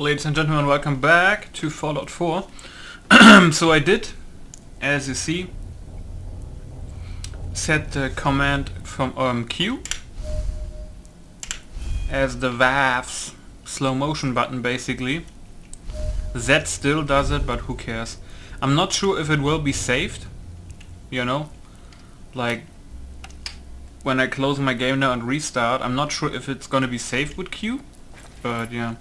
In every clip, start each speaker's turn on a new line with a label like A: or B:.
A: Ladies and gentlemen, welcome back to Fallout 4. so I did, as you see, set the command from um, Q as the VATS slow motion button basically. Z still does it, but who cares. I'm not sure if it will be saved, you know, like when I close my game now and restart, I'm not sure if it's gonna be saved with Q, but yeah.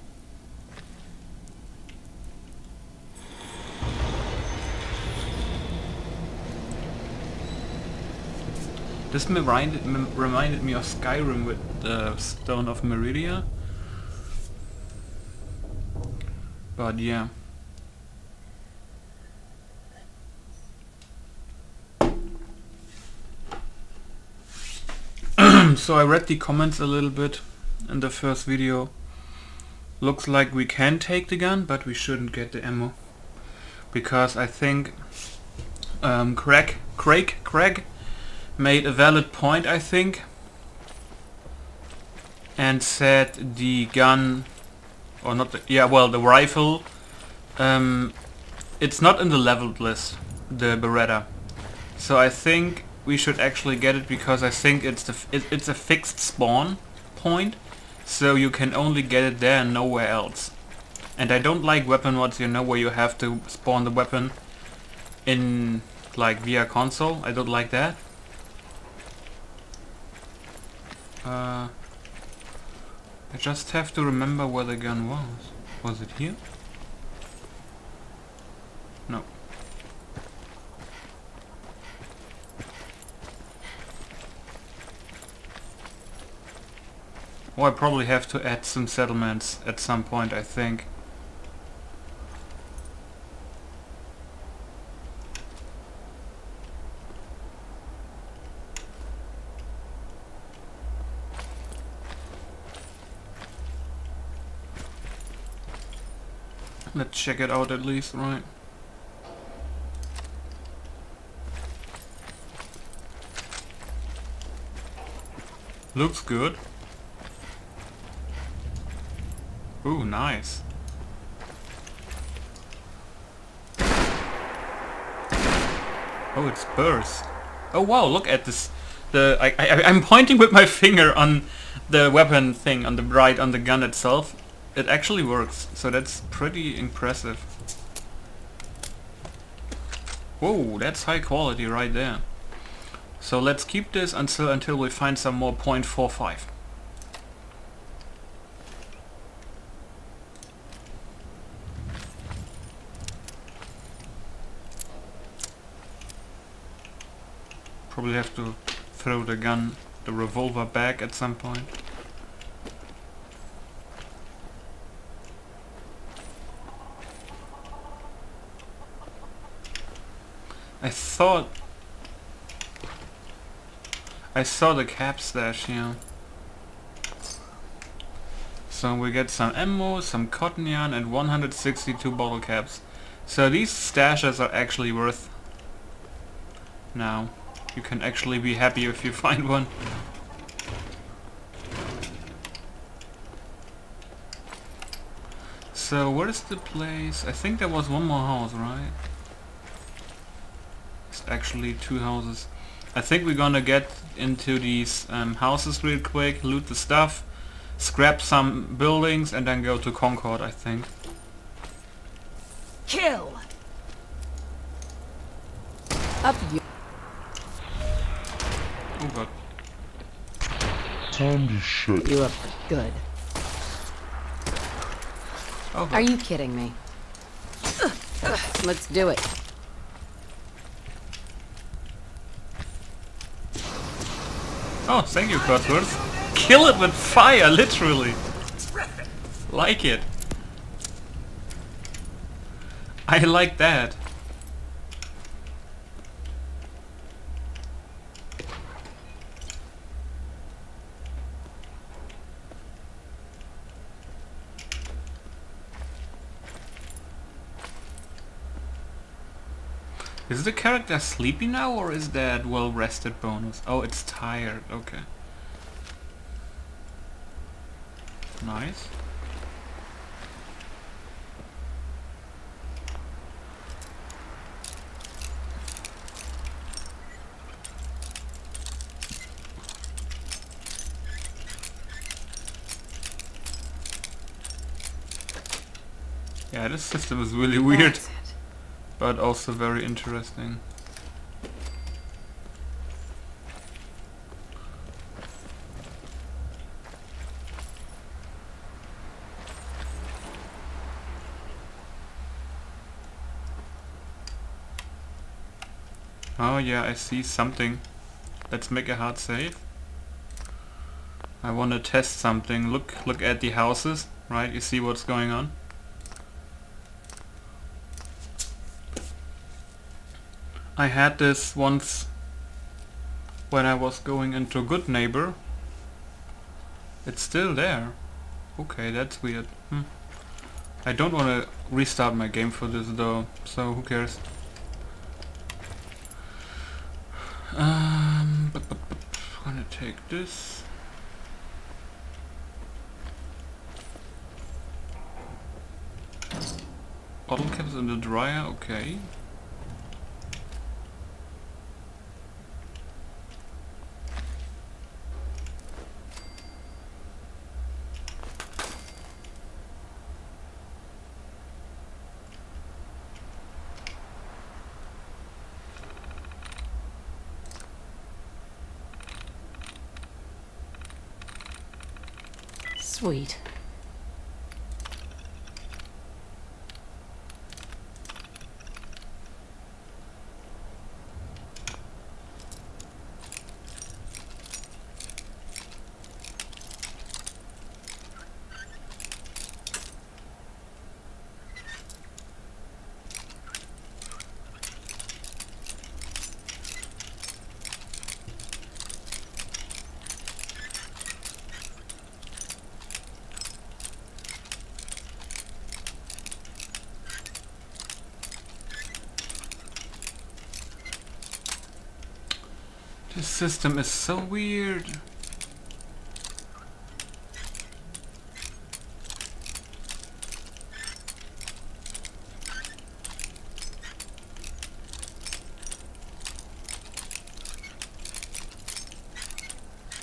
A: This reminded, reminded me of Skyrim with the Stone of Meridia. But yeah. so I read the comments a little bit in the first video. Looks like we can take the gun, but we shouldn't get the ammo. Because I think um, Craig, Craig, Craig made a valid point, I think, and said the gun, or not, the, yeah, well, the rifle, um, it's not in the leveled list, the Beretta. So I think we should actually get it because I think it's the it, it's a fixed spawn point, so you can only get it there and nowhere else. And I don't like weapon mods, you know, where you have to spawn the weapon in like via console. I don't like that. Uh, I just have to remember where the gun was. Was it here? No. Oh, I probably have to add some settlements at some point, I think. Let's check it out at least, right? Looks good. Ooh, nice. Oh, it's burst. Oh wow, look at this. The I, I I'm pointing with my finger on the weapon thing on the right on the gun itself it actually works, so that's pretty impressive. Whoa, that's high quality right there. So let's keep this until until we find some more .45. Probably have to throw the gun, the revolver back at some point. I thought... I saw the cap stash here. So we get some ammo, some cotton yarn and 162 bottle caps. So these stashes are actually worth now. You can actually be happy if you find one. So where's the place? I think there was one more house, right? Actually two houses. I think we're gonna get into these um, houses real quick, loot the stuff, scrap some buildings and then go to Concord, I think.
B: Kill! Up you.
A: Oh god.
C: Time to shut
B: you up good.
A: Oh,
B: Are you kidding me? Let's do it.
A: Oh, thank you, Codsworth. Kill it with fire, literally. Like it. I like that. the character sleepy now, or is that well-rested bonus? Oh, it's tired. Okay. Nice. Yeah, this system is really weird but also very interesting. Oh yeah, I see something. Let's make a hard save. I want to test something. Look, look at the houses, right? You see what's going on? I had this once when I was going into Goodneighbor. It's still there. Okay, that's weird. Hmm. I don't want to restart my game for this though, so who cares? Um, but, but, but, I'm gonna take this. Bottle caps in the dryer, okay.
B: Sweet.
A: This system is so weird.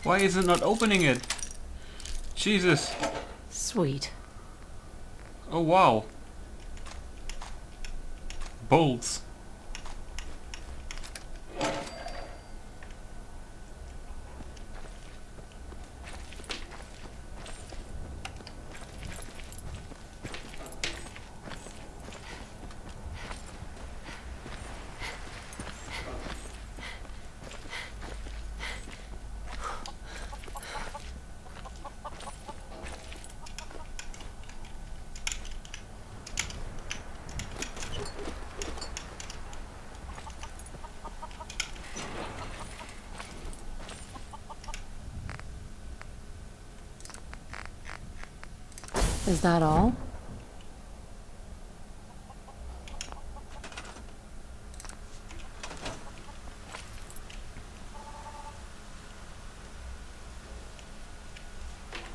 A: Why is it not opening it? Jesus.
B: Sweet.
A: Oh wow. Bolts.
B: Is that all?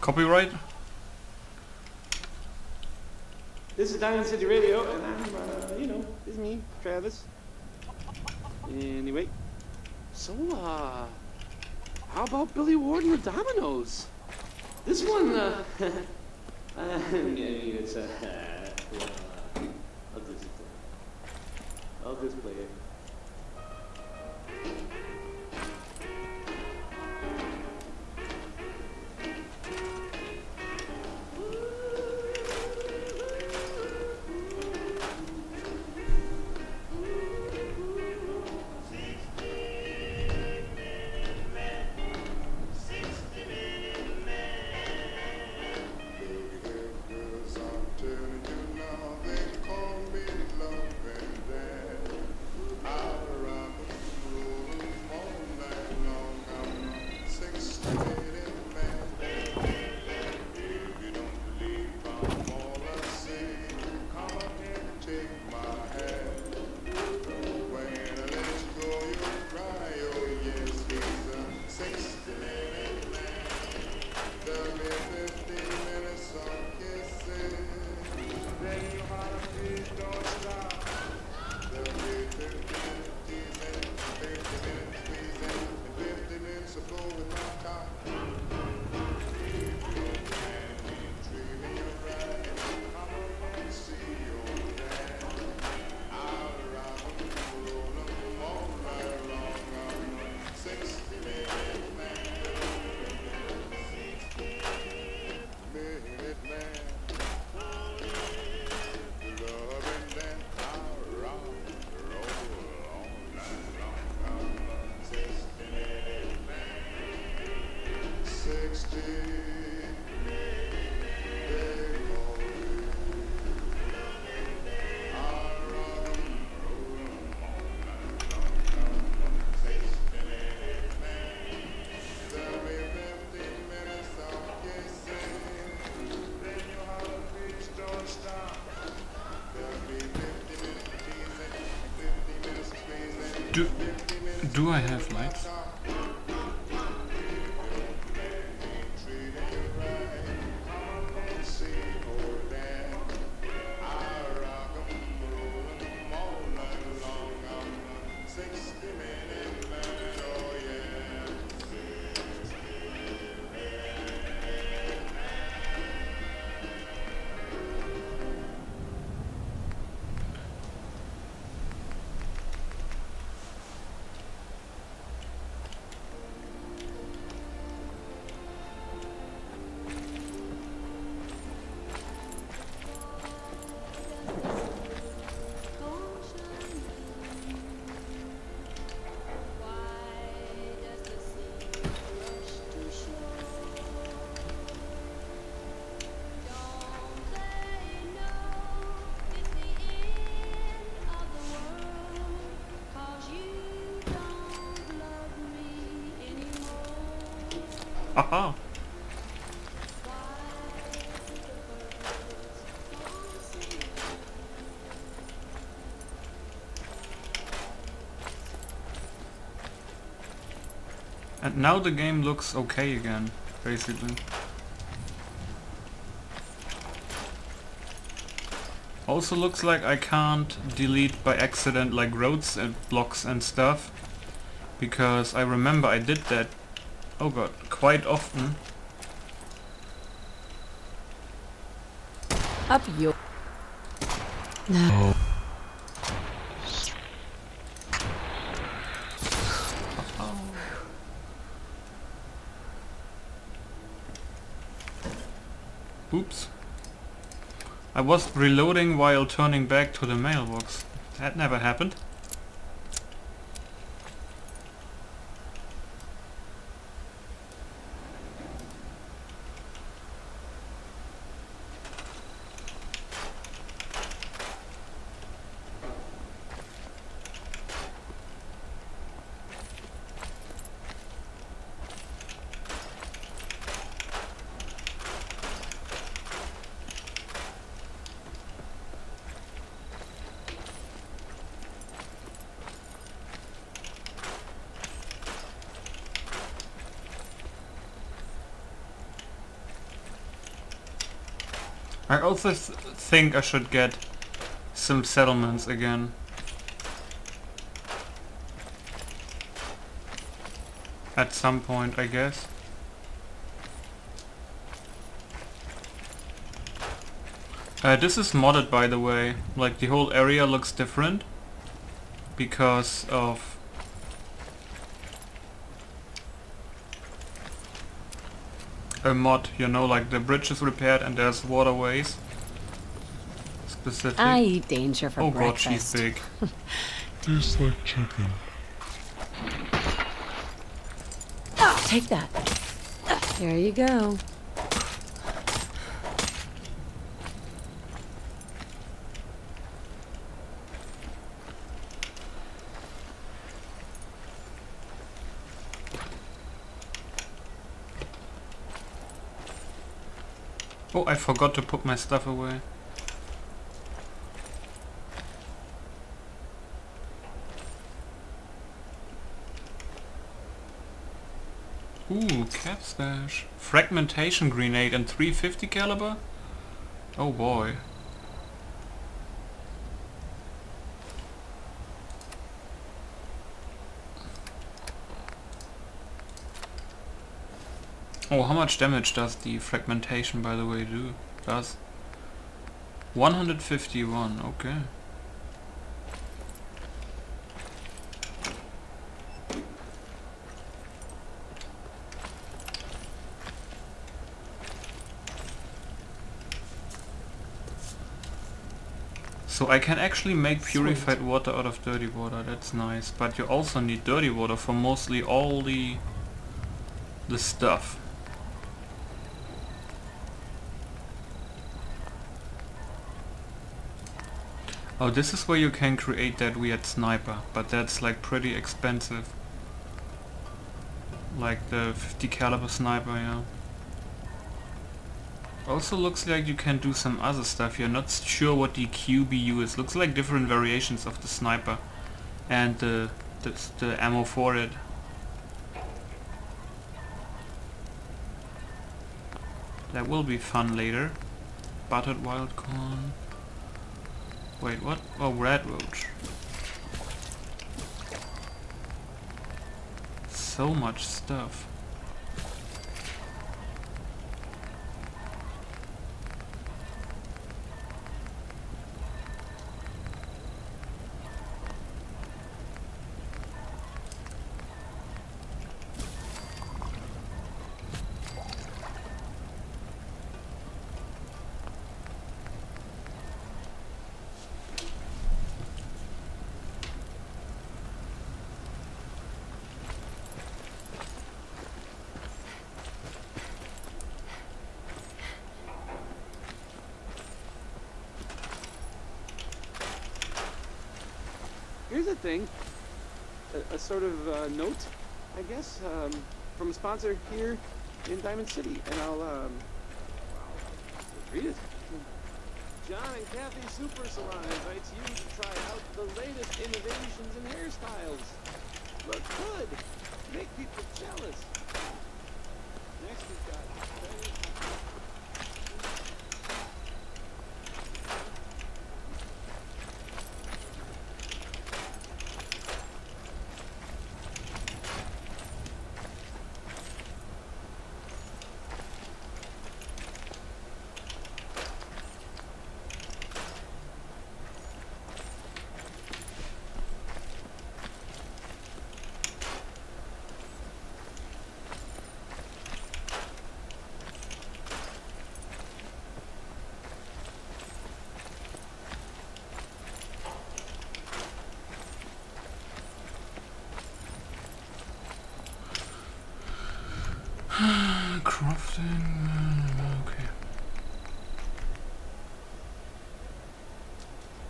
A: Copyright?
C: This is Diamond City Radio, and I'm, uh, you know, this is me, Travis. Anyway, so, uh, how about Billy Ward and the Dominoes? This one, uh, it's, uh, well, uh, I'll just, uh, I'll just play it.
A: I have lights? And now the game looks okay again, basically. Also looks like I can't delete by accident like roads and blocks and stuff. Because I remember I did that, oh god, quite often.
B: Up your.
A: Oops. I was reloading while turning back to the mailbox. That never happened. Also th think I should get some settlements again. At some point, I guess. Uh, this is modded by the way, like the whole area looks different because of a mod, you know, like the bridge is repaired and there's waterways. Specific.
B: I eat danger for
A: oh god,
B: breakfast.
A: she's big.
D: Tastes like chicken.
B: Take that. There you go.
A: Oh, I forgot to put my stuff away. Ooh, cap stash. Fragmentation grenade and 350 caliber? Oh boy. Oh, how much damage does the fragmentation, by the way, do? Does 151? Okay. So I can actually make purified water out of dirty water, that's nice. But you also need dirty water for mostly all the the stuff. Oh, this is where you can create that weird sniper, but that's like pretty expensive. Like the 50 caliber sniper, yeah. Also looks like you can do some other stuff. You're not sure what the QBU is. Looks like different variations of the sniper and the That's the ammo for it. That will be fun later. Buttered wild corn. Wait, what? Oh, red roach. So much stuff.
C: Here's a thing, a, a sort of uh, note, I guess, um, from a sponsor here in Diamond City, and I'll um, read it. John and Kathy Super Salon invites you to try out the latest innovations in hairstyles. Look good, make people jealous. Next we've got.
A: Crafting. uh, Okay.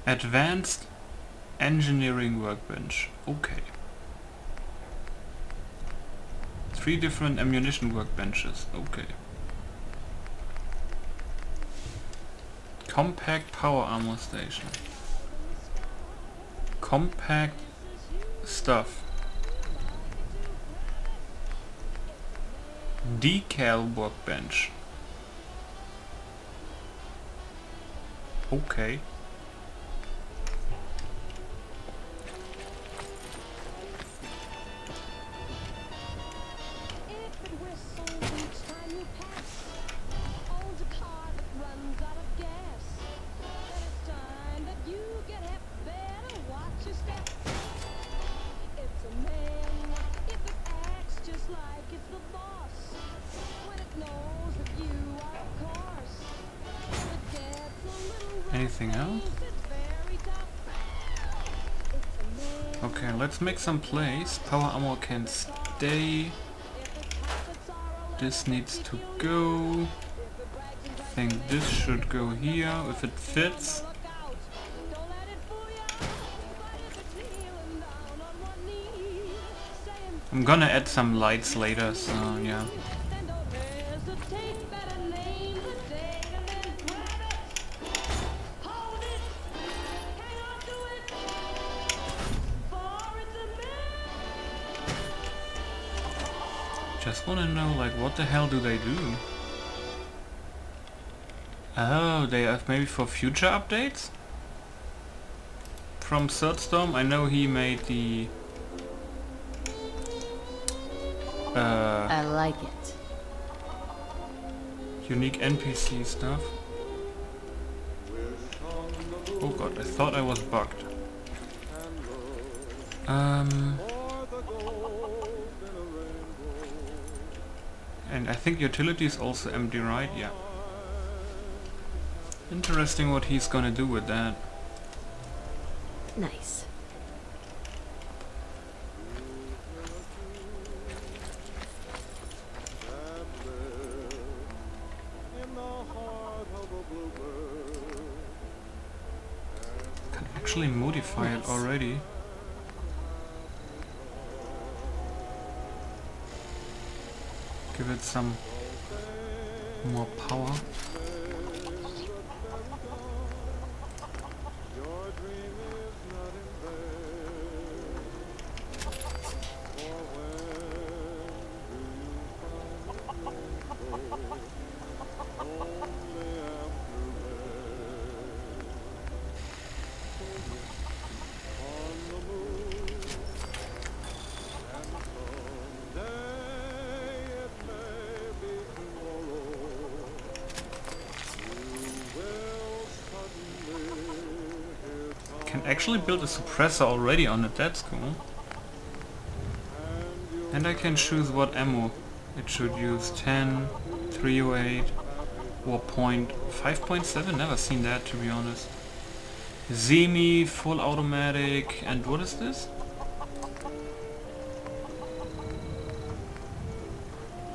A: Advanced engineering workbench. Okay. Three different ammunition workbenches. Okay. Compact power armor station. Compact stuff. Decal workbench. Okay. Let's make some plays. Power armor can stay. This needs to go. I think this should go here if it fits. I'm gonna add some lights later, so yeah. The hell do they do? Oh, they have maybe for future updates? From Surdstorm, I know he made the... Uh,
B: I like it.
A: unique NPC stuff. Oh god, I thought I was bugged. Um... And I think utility is also empty, right? Yeah. Interesting what he's gonna do with that.
B: Nice.
A: Can actually modify it already. Give it some more power. Actually build a suppressor already on it, that's cool. And I can choose what ammo it should use. 10, 308, or point 5.7, never seen that to be honest. Semi, full automatic, and what is this?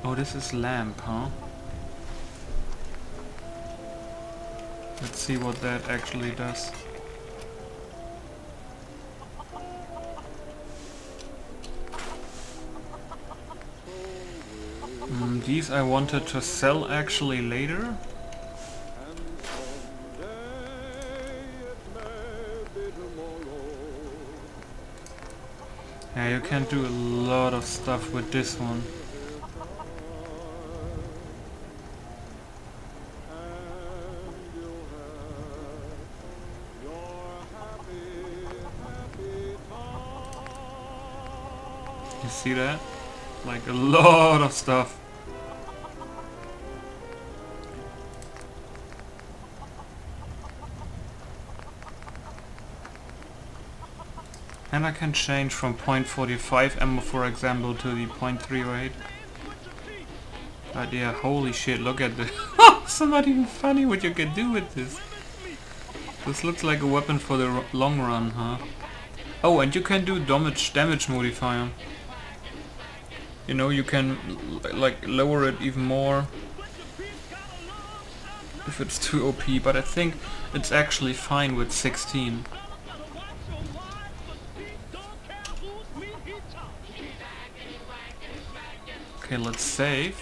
A: Oh, this is lamp, huh? Let's see what that actually does. These I wanted to sell actually later. Yeah, you can do a lot of stuff with this one. You see that? Like a lot of stuff. Can change from .45 ammo for example to the .308. But yeah, holy shit, look at this. it's not even funny what you can do with this. This looks like a weapon for the long run, huh? Oh, and you can do damage damage modifier. You know, you can like lower it even more if it's too OP, but I think it's actually fine with 16. Okay, let's save.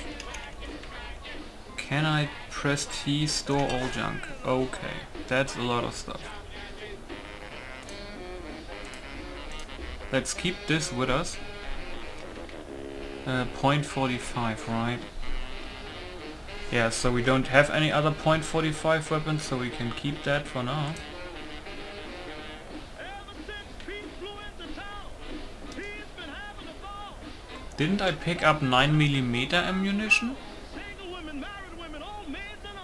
A: Can I press T, store all junk? Okay, that's a lot of stuff. Let's keep this with us. Uh, point 45, right? Yeah, so we don't have any other point 45 weapons, so we can keep that for now. Didn't I pick up 9mm ammunition?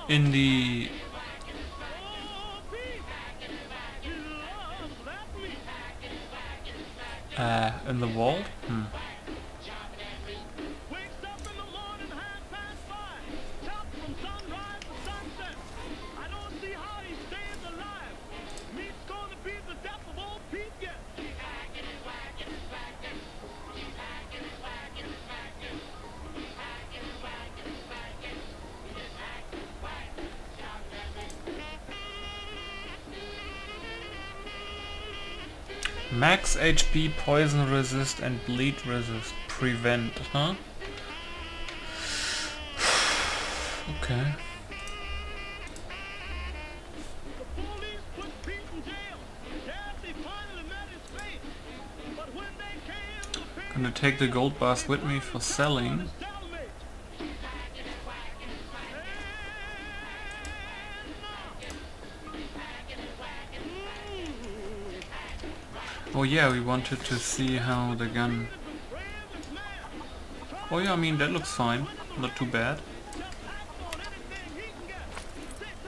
A: In the... Uh, in the vault? Hmm. Max HP, poison resist and bleed resist. Prevent, huh? okay. Gonna take the gold bars with me for selling. Oh yeah, we wanted to see how the gun... Oh yeah, I mean that looks fine. Not too bad.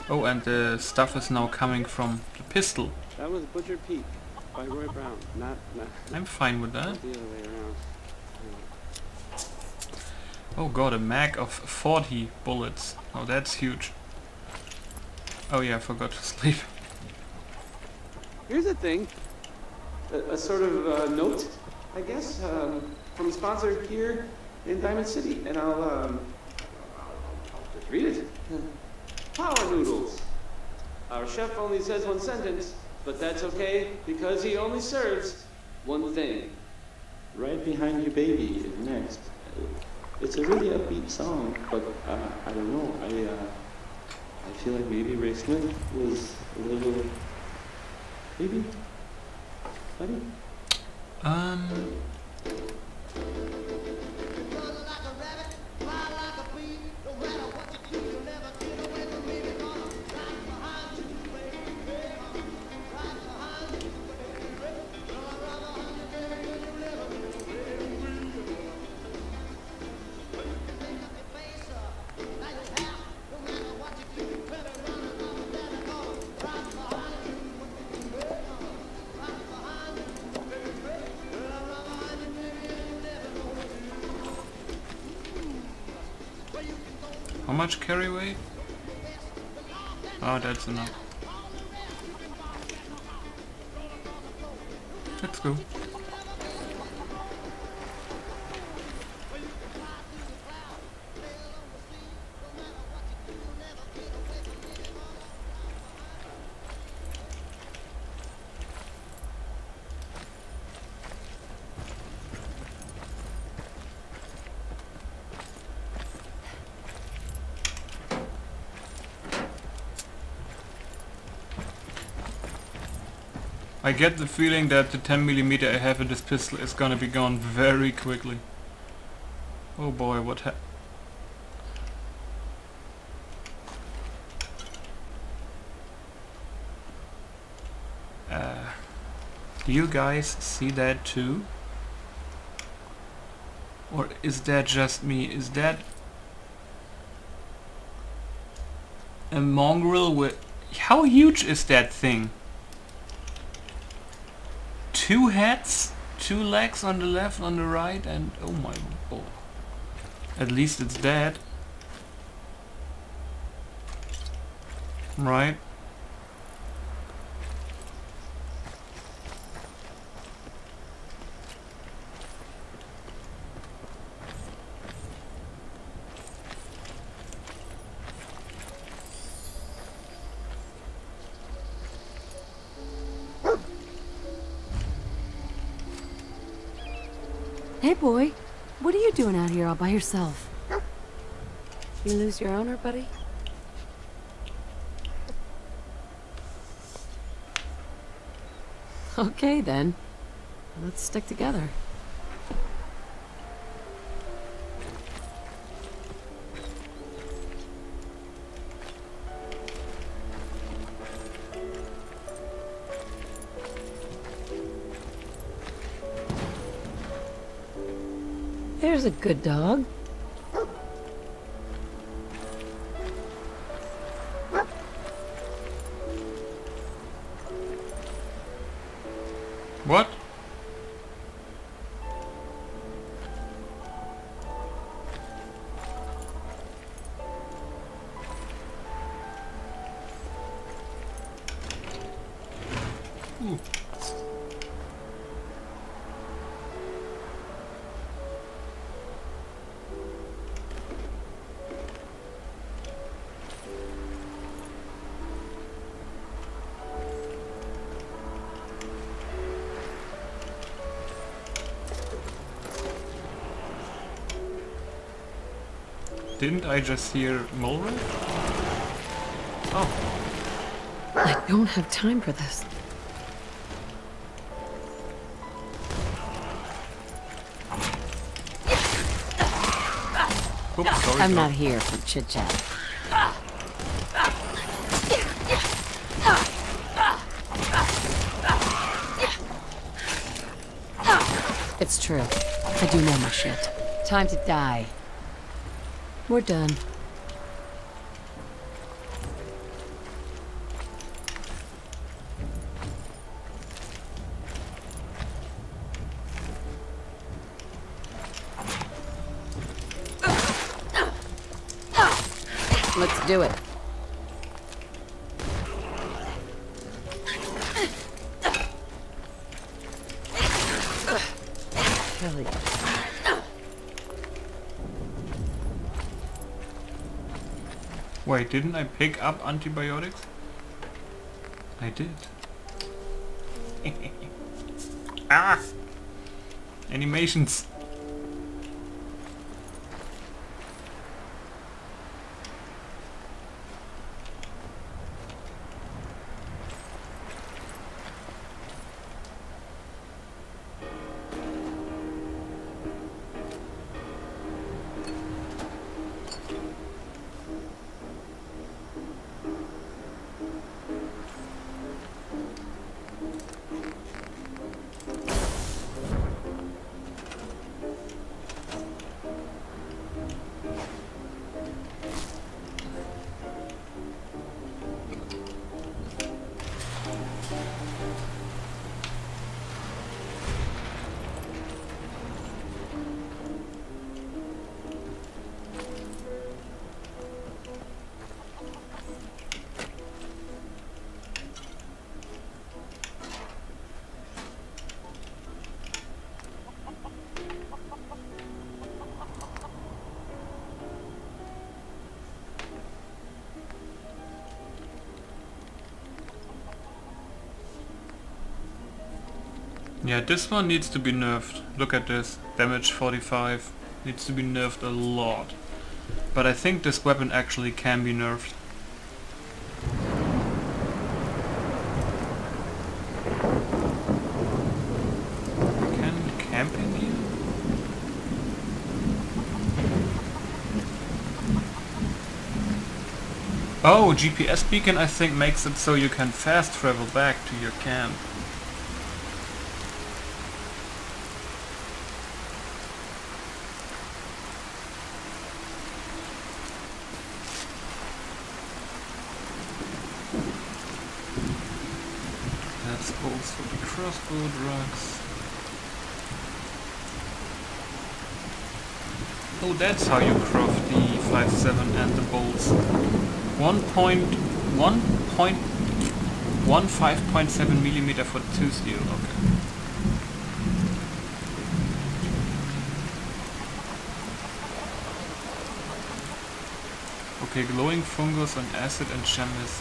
A: Oh, and the stuff is now coming from the pistol.
C: That was Butcher Pete by Roy Brown. Not, not,
A: I'm fine with that.
C: not the other way around.
A: Oh god, a mag of 40 bullets. Oh, that's huge. Oh yeah, I forgot to sleep.
C: Here's the thing. A, a sort of uh, note, I guess, um, from a sponsor here in Diamond City, and I'll, um, I'll just read it. Power noodles. Our chef only says one sentence, but that's okay because he only serves one thing.
E: Right behind you, baby is next. It's a really upbeat song, but uh, I don't know. I uh, I feel like maybe Ray Smith was a little, maybe, buddy.
A: Um, that's enough. Let's go. I get the feeling that the 10mm I have in this pistol is gonna be gone very quickly. Oh boy, what ha- Uh, do you guys see that too? Or is that just me? Is that a mongrel with... How huge is that thing? Two heads? Two legs on the left, on the right, and... Oh my... Oh. At least it's dead. Right.
B: By yourself? You lose your owner, buddy? Okay, then. Let's stick together. Good dog.
A: Didn't I just hear Mulray? Oh,
B: I don't have time for this.
A: oops, sorry.
B: I'm not here for chit chat. It's true. I do know my shit. Time to die. We're done.
A: Didn't I pick up antibiotics? I did. ah! Animations. Yeah, this one needs to be nerfed. Look at this. Damage 45. Needs to be nerfed a lot. But I think this weapon actually can be nerfed. Can camping here? Oh, GPS beacon I think makes it so you can fast travel back to your camp. That's also crossbow drugs. Oh, that's how you craft the 5.7 and the bolts. 1.1.15.7 millimeter for two steel. Okay. Okay, glowing fungus on acid and chamis.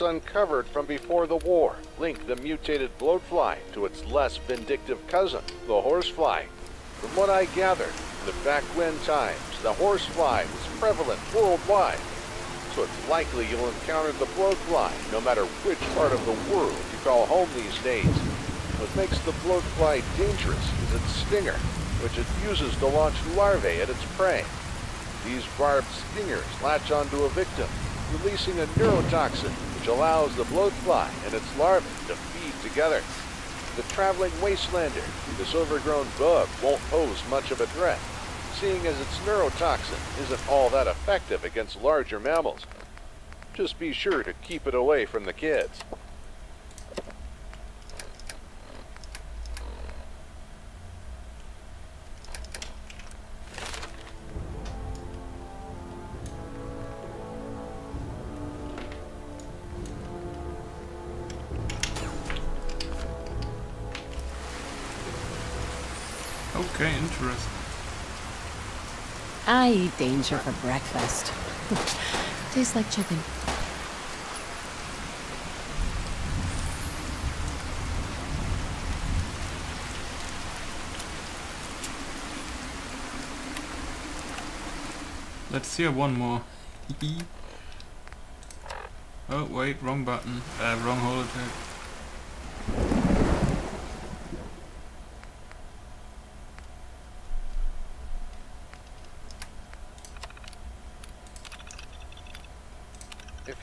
F: Uncovered from before the war link the mutated bloatfly to its less vindictive cousin, the horsefly. From what I gathered, in the back when times, the horsefly was prevalent worldwide. So it's likely you'll encounter the bloatfly no matter which part of the world you call home these days. What makes the bloatfly dangerous is its stinger, which it uses to launch larvae at its prey. These barbed stingers latch onto a victim, releasing a neurotoxin which allows the bloatfly and its larvae to feed together. The traveling wastelander, this overgrown bug won't pose much of a threat, seeing as its neurotoxin isn't all that effective against larger mammals. Just be sure to keep it away from the kids.
A: Okay, interesting.
B: I eat danger for breakfast. Tastes like chicken.
A: Let's see one more. oh wait, wrong button. Uh, wrong holotape.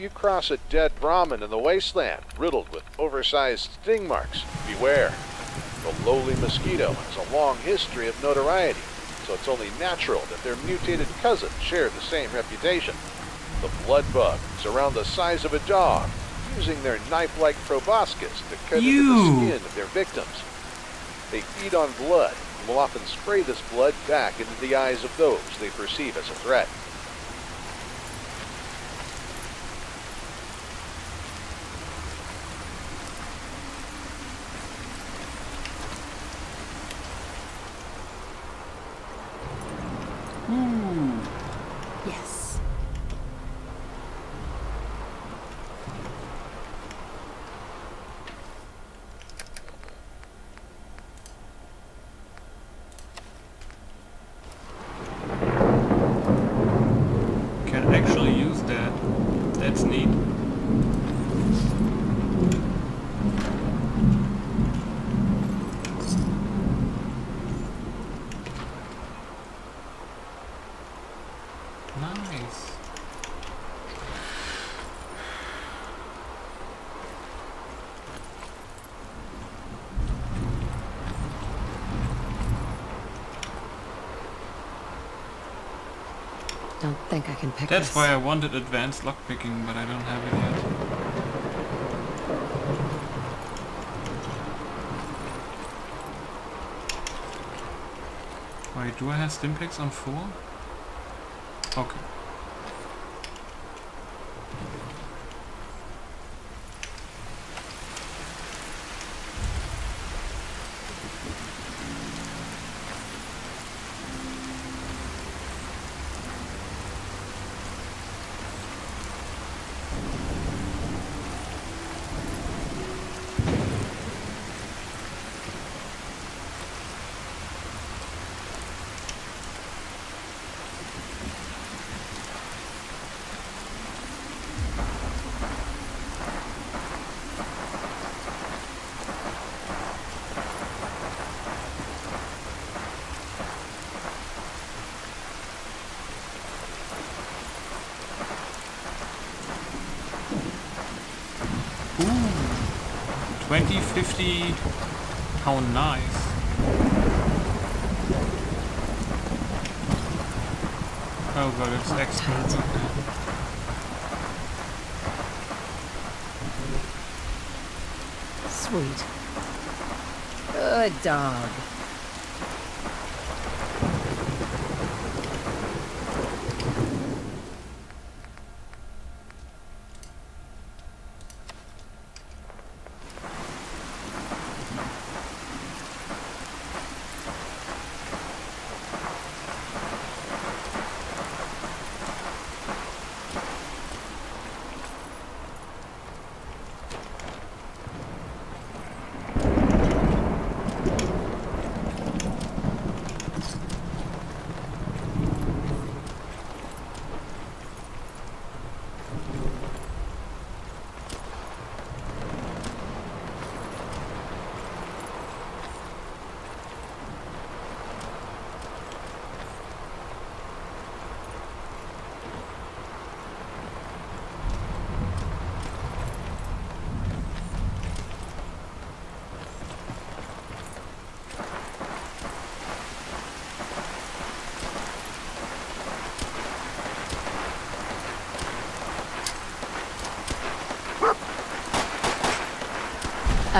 F: You cross a dead Brahmin in the wasteland riddled with oversized sting marks, beware. The lowly mosquito has a long history of notoriety, so it's only natural that their mutated cousins share the same reputation. The blood bug is around the size of a dog, using their knife-like proboscis to cut into the skin of their victims. They feed on blood and will often spray this blood back into the eyes of those they perceive as a threat.
B: Don't think I can pick
A: That's
B: this.
A: why I wanted advanced lockpicking, but I don't have it yet. Wait, do I have Stimpaks on 4? Okay. Ooh, 2050. How nice. Oh god, it's extra.
B: tight.
A: Okay.
B: Sweet. Good dog.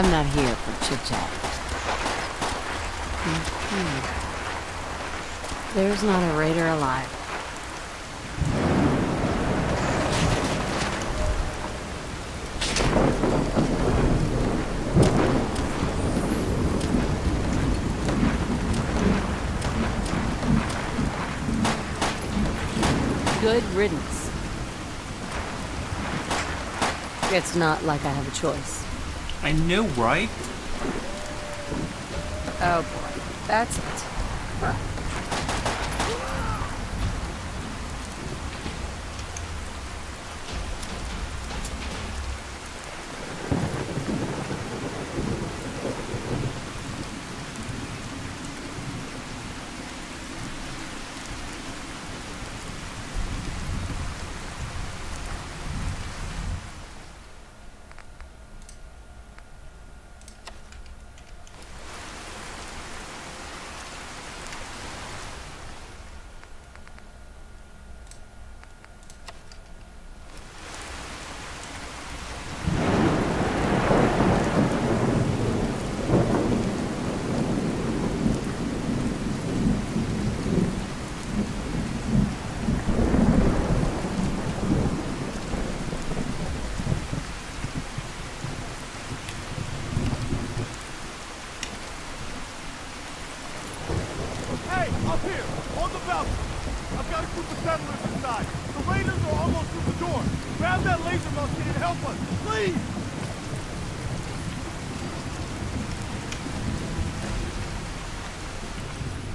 B: I'm not here for chit chat. Mhm. There's not a raider alive. Good riddance. It's not like I have a choice.
A: I know, right?
B: Oh boy, that's it.
G: Hey, up here, on the balcony. I've got a group of settlers inside. The raiders are almost through the door. Grab that laser musket and help us, please!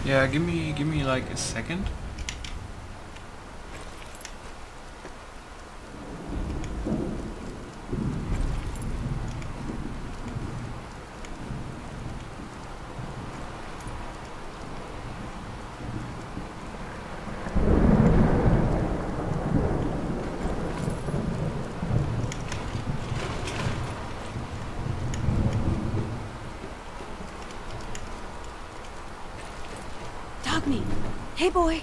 A: Yeah, give me give me like a second.
B: Dogmeat. Hey boy.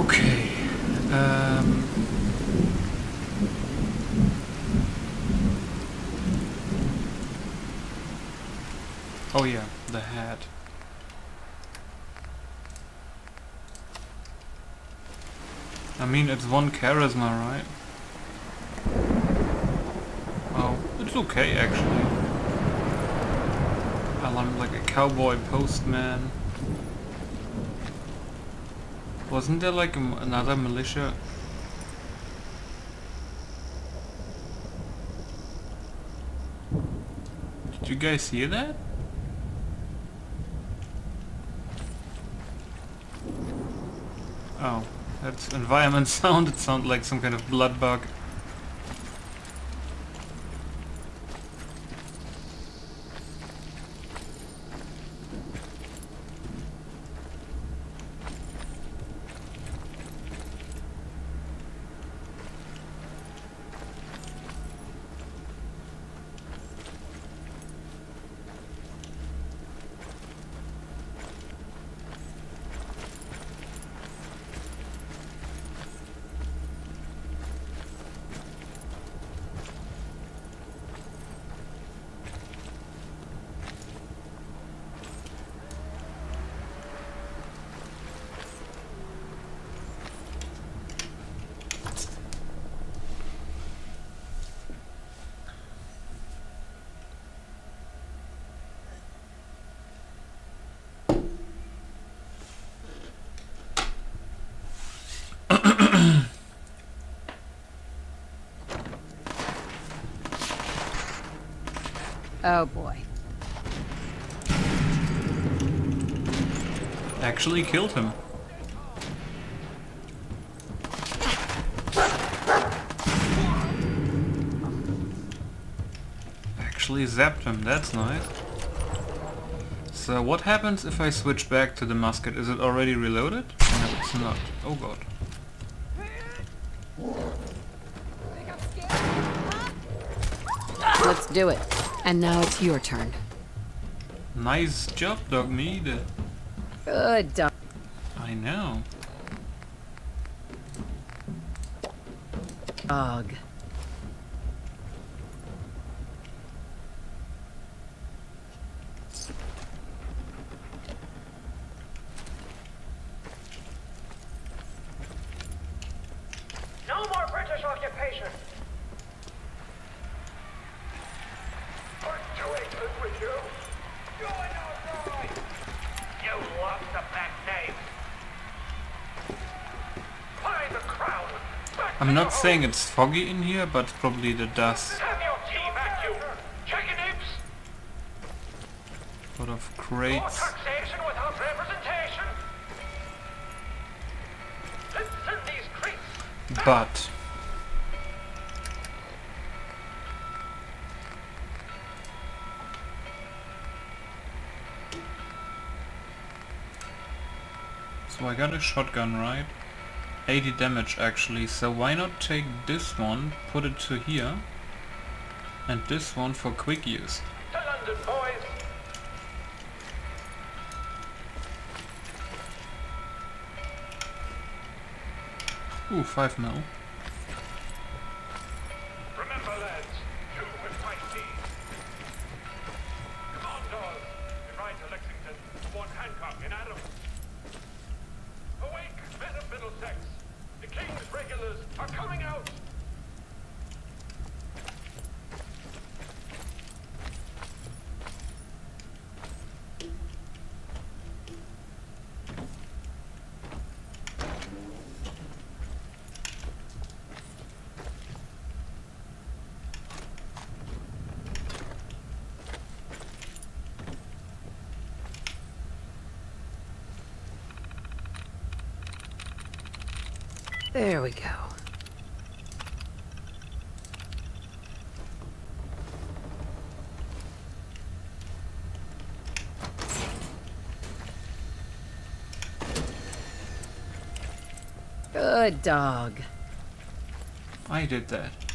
A: Okay. Um, oh yeah, the hat. I mean, it's one charisma, right? Oh, it's okay actually. I'm like a cowboy postman. Wasn't there like another militia? Did you guys hear that? Oh, that's environment sound. It sounded like some kind of blood bug.
B: Oh boy.
A: Actually killed him. Actually zapped him, that's nice. So what happens if I switch back to the musket? Is it already reloaded? No, it's not. Oh god.
B: Let's do it. And now it's your turn.
A: Nice job, Dogmeat.
B: Good dog.
A: I know.
B: Dog.
H: No more British occupation. We're doing good with you. You're not right. You lost the back name. Find the crown. Back
A: I'm not saying it's foggy in here, but probably the dust. Lot of crates. But So I got a shotgun, right? 80 damage actually, so why not take this one, put it to here, and this one for quick use. Ooh, 5 mil.
H: Remember, lads, two with my team. Come on, dolls. We ride to Lexington. One Hancock and Adams. Awake, men of Middlesex. The King's regulars are coming out.
B: There we go. Good dog.
A: I did that.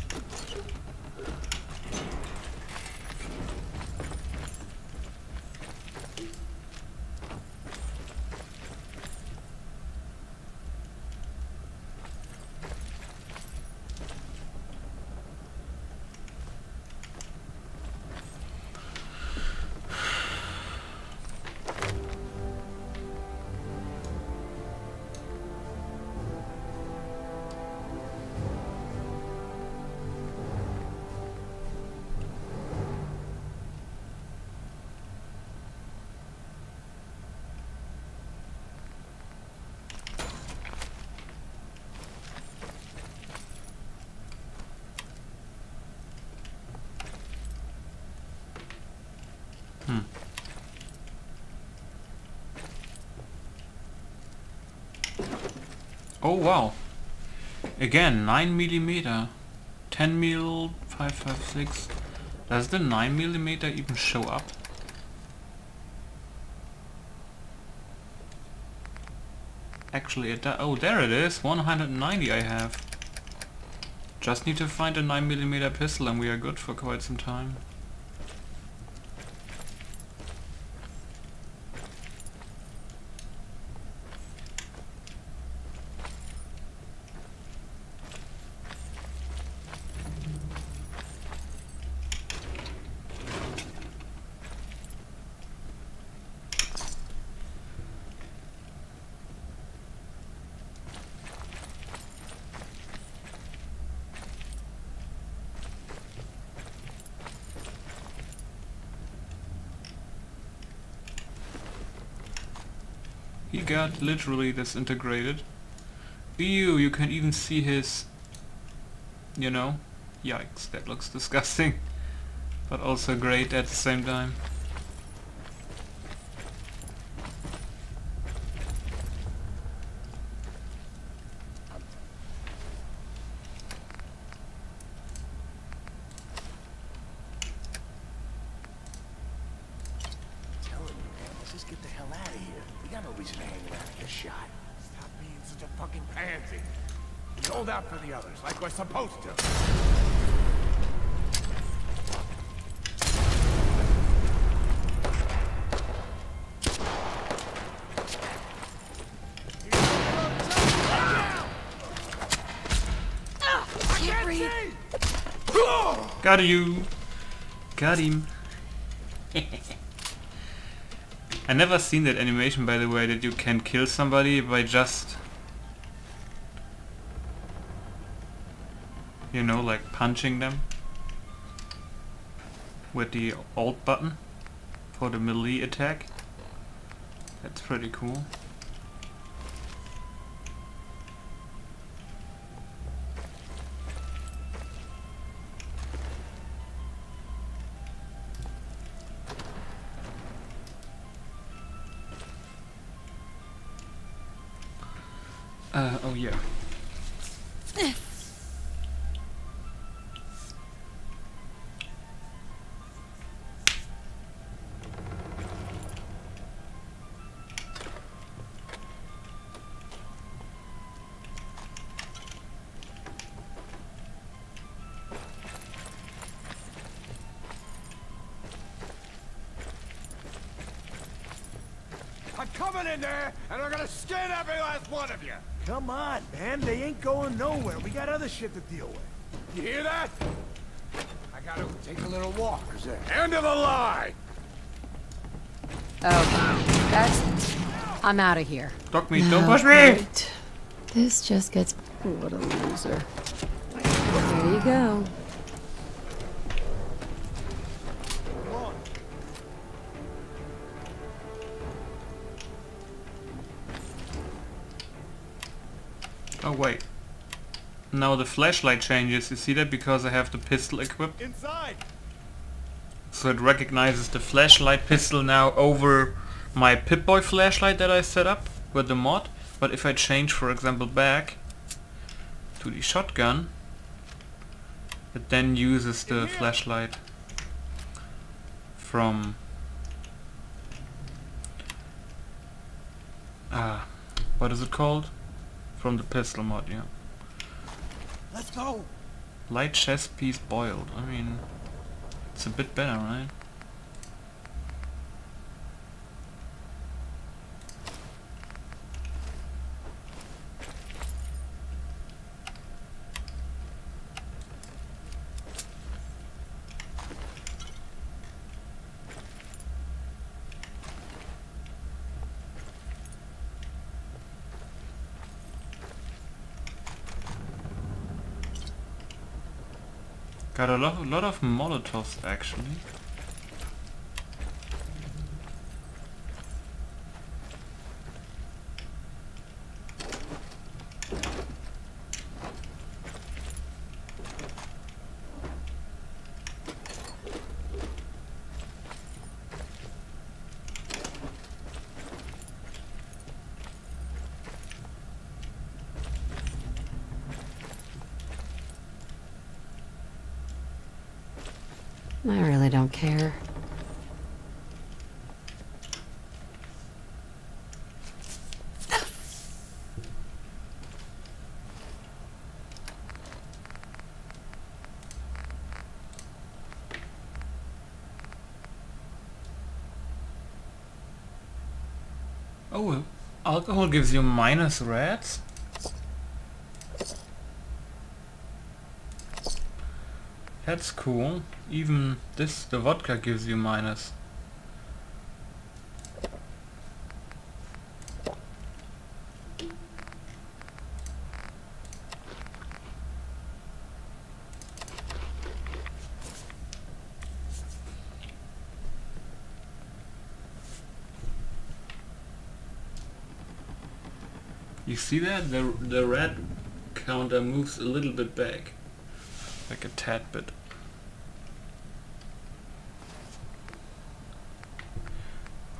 A: Oh wow. Again, 9 millimeter. 10 mil, 556. Does the 9 millimeter even show up? Actually, it oh there it is, 190 I have. Just need to find a 9 millimeter pistol and we are good for quite some time. He got literally disintegrated. Ew, you can even see his... You know? Yikes, that looks disgusting. But also great at the same time.
G: Got
A: you! Got him! I never seen that animation by the way that you can kill somebody by just you know like punching them with the alt button for the melee attack that's pretty cool
G: I'm coming in there, and I'm gonna skin every last one of you. Come on, man. They ain't going nowhere. We got other shit to deal with. You hear that? I gotta take a little walk. End of the line.
B: Okay, that's it. I'm out of here.
A: Dogmeat, don't push me!
B: This just gets... What a loser. There you go.
A: Oh wait. Now the flashlight changes, you see that? Because I have the pistol equipped.
G: Inside.
A: So it recognizes the flashlight pistol now over my Pip-Boy flashlight that I set up with the mod. But if I change, for example, back to the shotgun, it then uses the flashlight from ah, what is it called? From the pistol mod, yeah.
G: Let's go.
A: Light chess piece boiled. I mean, it's a bit better, right? Got a lot, a lot of Molotovs actually.
B: I really don't care.
A: Oh, alcohol gives you minus rads? That's cool. Even this, the vodka gives you minus. You see that? The, the rad counter moves a little bit back. Like a tad bit.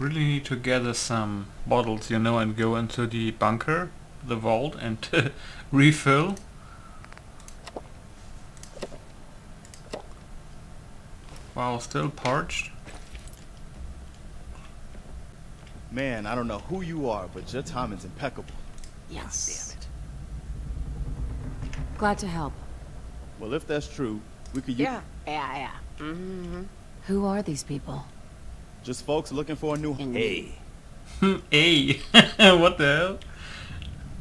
A: Really need to gather some bottles, you know, and go into the bunker, the vault, and refill. Wow, still parched.
I: Man, I don't know who you are, but your timing's impeccable.
B: Yes. Damn it. Glad to help.
I: Well, if that's true, we could use
B: Yeah, yeah. Mm-hmm. Who are these people?
I: Just folks looking for a new home.
B: Hey.
A: Hmm, hey! what the hell?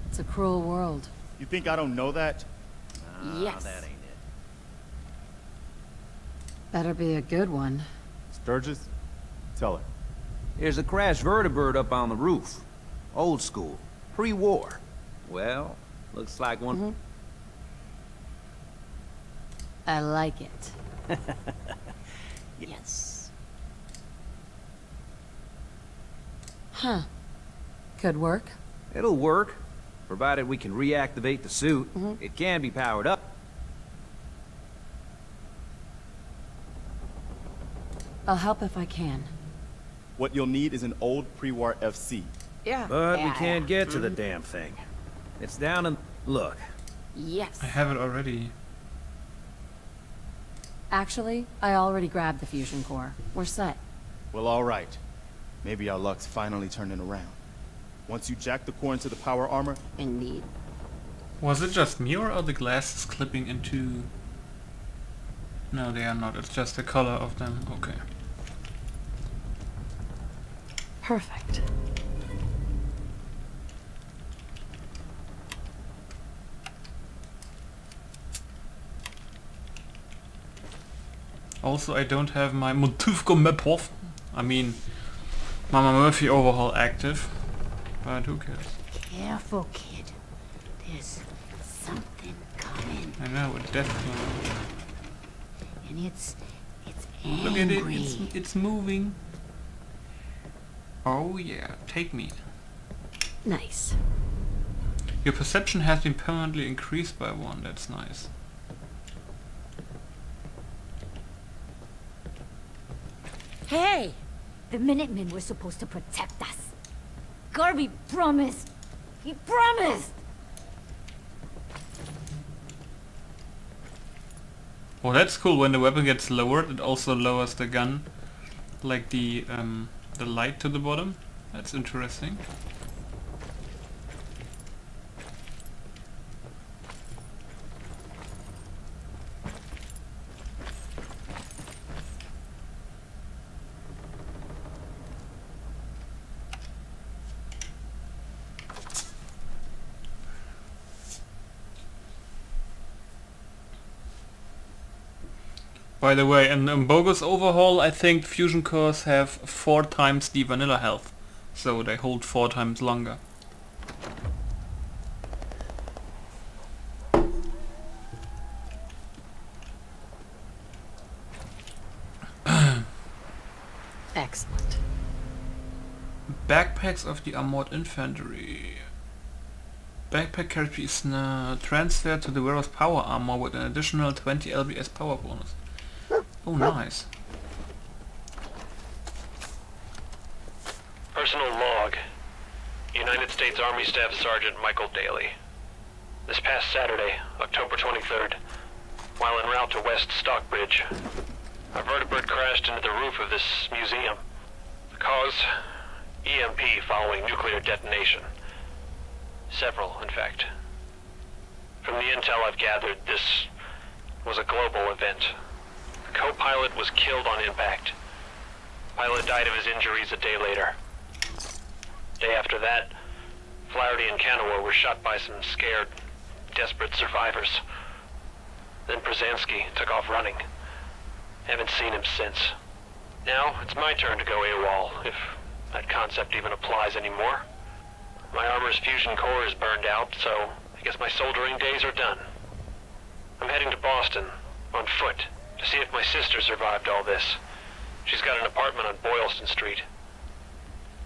B: It's a cruel world.
I: You think I don't know that?
B: yes. That ain't it. Better be a good one.
I: Sturges, tell her.
J: There's a crashed vertibird up on the roof. Old school. Pre-war. Well, looks like one... Mm-hmm.
B: I like it.
J: Yes.
B: Huh. Could work.
J: It'll work, provided we can reactivate the suit. Mm-hmm. It can be powered up.
B: I'll help if I can.
I: What you'll need is an old pre-war FC.
B: Yeah.
J: But we can't get to the mm-hmm. damn thing. It's down in... Look,
B: Yes.
A: I have it already.
B: Actually, I already grabbed the fusion core. We're set.
I: Well, all right. Maybe our luck's finally turning around. Once you jack the core into the power armor,
B: Indeed.
A: Was it just me or are the glasses clipping into... No, they are not. It's just the color of them. Okay.
B: Perfect.
A: Also, I don't have my Montuvko map off. I mean, Mama Murphy overhaul active. But who cares?
K: Careful, kid. There's something coming,
A: I know, a death cloud.
K: and it's it's angry.
A: Look at it, it's, it's moving. Oh yeah, take me.
B: Nice.
A: Your perception has been permanently increased by one, that's nice.
K: Hey, the Minutemen were supposed to protect us. Garvey promised. He promised.
A: Well, that's cool. When the weapon gets lowered, it also lowers the gun, like the um, the light to the bottom. That's interesting. By the way, in, Unbogus Overhaul, I think fusion cores have four times the vanilla health, so they hold four times longer.
B: Excellent.
A: Backpacks of the Armored Infantry. Backpack carriage is transferred to the wearer's power armor with an additional 20 LBS power bonus. Oh, nice.
L: Personal log. United States Army Staff Sergeant Michael Daly. This past Saturday, October 23rd, while en route to West Stockbridge, A vertibird crashed into the roof of this museum. The cause? EMP following nuclear detonation. Several, in fact. From the intel I've gathered, this was a global event. Co-pilot was killed on impact. Pilot died of his injuries a day later. Day after that, Flaherty and Canoa were shot by some scared, desperate survivors. Then Brzezinski took off running. Haven't seen him since. Now, it's my turn to go AWOL, if that concept even applies anymore. My armor's fusion core is burned out, so I guess my soldering days are done. I'm heading to Boston, on foot, to see if my sister survived all this. She's got an apartment on Boylston Street.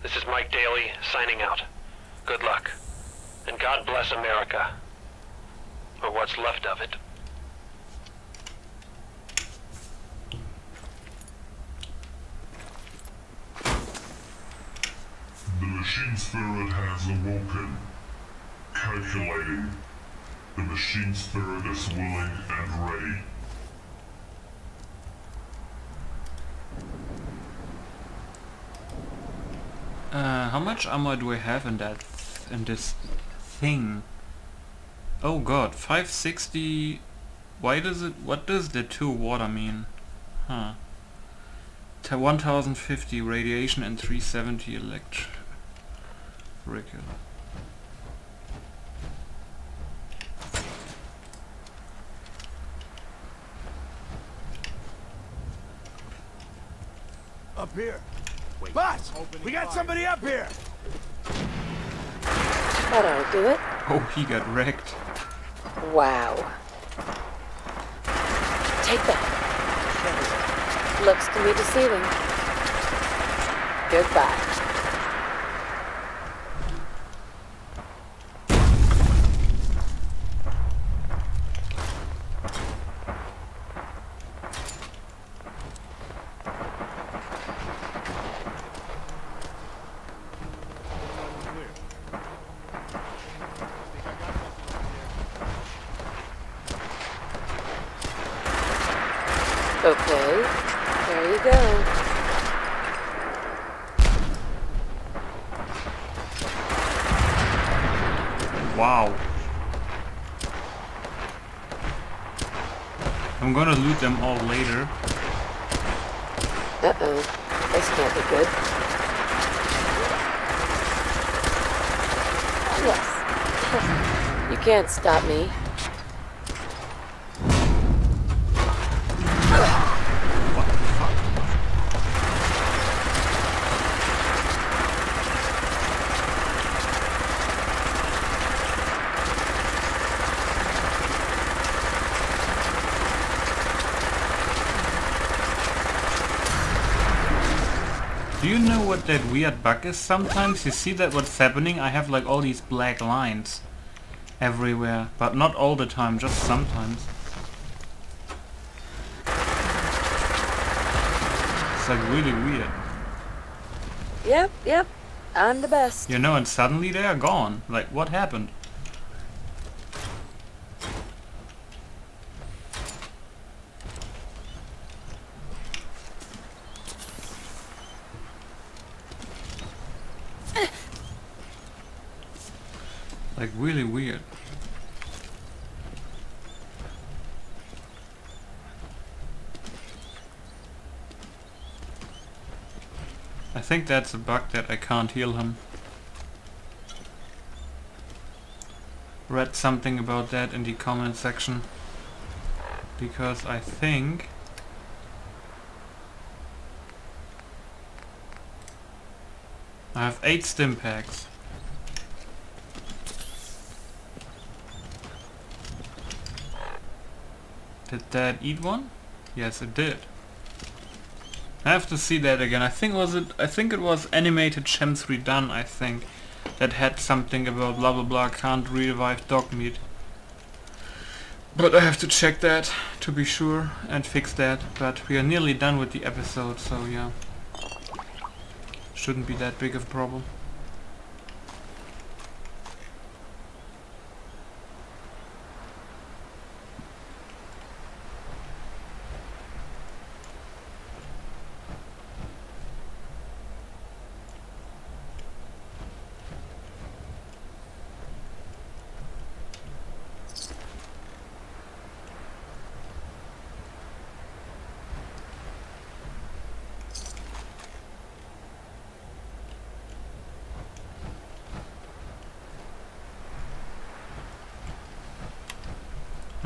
L: This is Mike Daly, signing out. Good luck. And God bless America. Or what's left of it.
D: The machine spirit has awoken. Calculating. The machine spirit is willing and ready.
A: How much armor do I have in that in this thing? Oh god, 560. Why does it? What does the two water mean? Huh. T- 1050 radiation and 370 electrical.
G: Up here. Boss, we got somebody up here.
B: That ought to do it.
A: Oh, he got wrecked.
B: Wow. Take that. Looks to me deceiving. Goodbye. Okay, there you go.
A: Wow. Them all later.
B: Uh-oh. This can't be good. Yes. You can't stop me.
A: Do you know what that weird bug is sometimes? You see that what's happening? I have like all these black lines everywhere. But not all the time, just sometimes. It's like really weird.
B: Yep, yep. I'm the best.
A: You know, and suddenly they are gone. Like, what happened? Really weird. I think that's a bug that I can't heal him. Read something about that in the comment section. Because I think... I have 8 Stimpaks. Did that eat one? Yes, it did. I have to see that again. I think was it. I think it was animated Chems redone. I think that had something about blah blah blah. Can't revive Dogmeat. But I have to check that to be sure and fix that. But we are nearly done with the episode, so yeah, shouldn't be that big of a problem.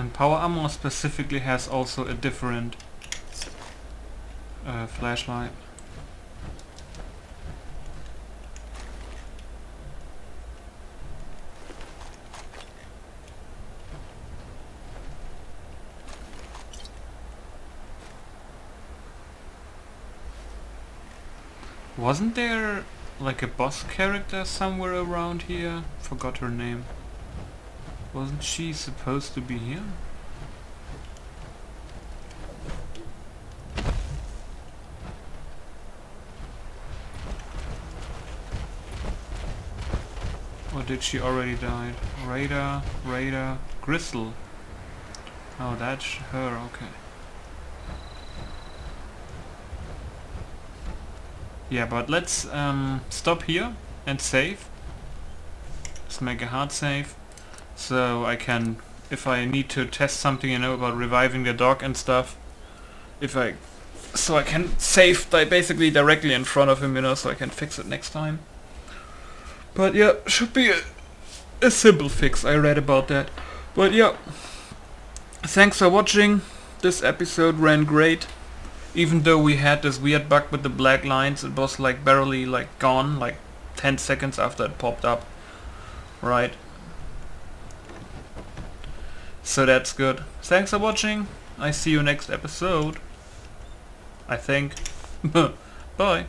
A: And power armor specifically has also a different uh, flashlight. Wasn't there like a boss character somewhere around here? Forgot her name. Wasn't she supposed to be here? Or did she already die? Radar, Radar, Gristle. Oh, that's her, okay. Yeah, but let's um, stop here and save. Let's make a hard save. So I can, if I need to test something, you know, about reviving the dog and stuff. If I, so I can save basically directly in front of him, you know, so I can fix it next time. But yeah, should be a, a simple fix, I read about that. But yeah, thanks for watching. This episode ran great. Even though we had this weird bug with the black lines, it was like barely like gone, like 10 seconds after it popped up. Right. So that's good. Thanks for watching. I see you next episode. I think. Bye.